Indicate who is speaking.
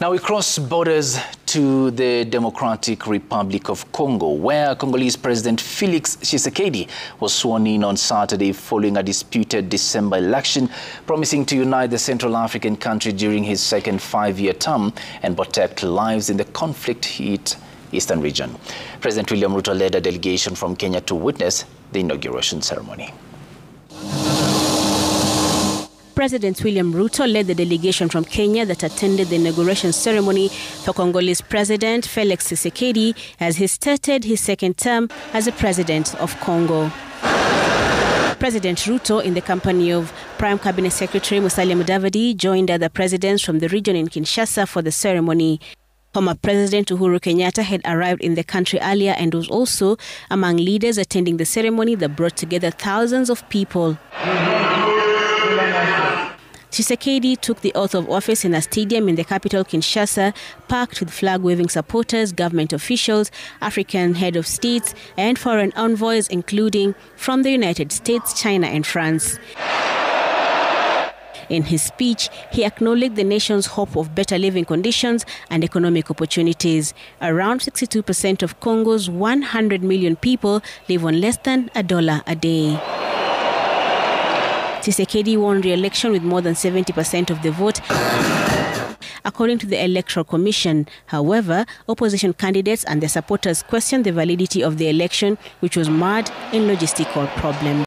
Speaker 1: Now we cross borders to the Democratic Republic of Congo, where Congolese President Felix Tshisekedi was sworn in on Saturday following a disputed December election, promising to unite the Central African country during his second five-year term and protect lives in the conflict-hit eastern region. President William Ruto led a delegation from Kenya to witness the inauguration ceremony.
Speaker 2: President William Ruto led the delegation from Kenya that attended the inauguration ceremony for Congolese President Felix Tshisekedi as he started his second term as the President of Congo. President Ruto, in the company of Prime Cabinet Secretary Musalia Mudavadi, joined other presidents from the region in Kinshasa for the ceremony. Former President Uhuru Kenyatta had arrived in the country earlier and was also among leaders attending the ceremony that brought together thousands of people. Tshisekedi took the oath of office in a stadium in the capital Kinshasa, packed with flag-waving supporters, government officials, African head of states, and foreign envoys, including from the United States, China, and France. In his speech, he acknowledged the nation's hope of better living conditions and economic opportunities. Around 62% of Congo's 100 million people live on less than a dollar a day. Tshisekedi won re-election with more than 70% of the vote. According to the Electoral Commission, however, opposition candidates and their supporters questioned the validity of the election, which was marred in logistical problems.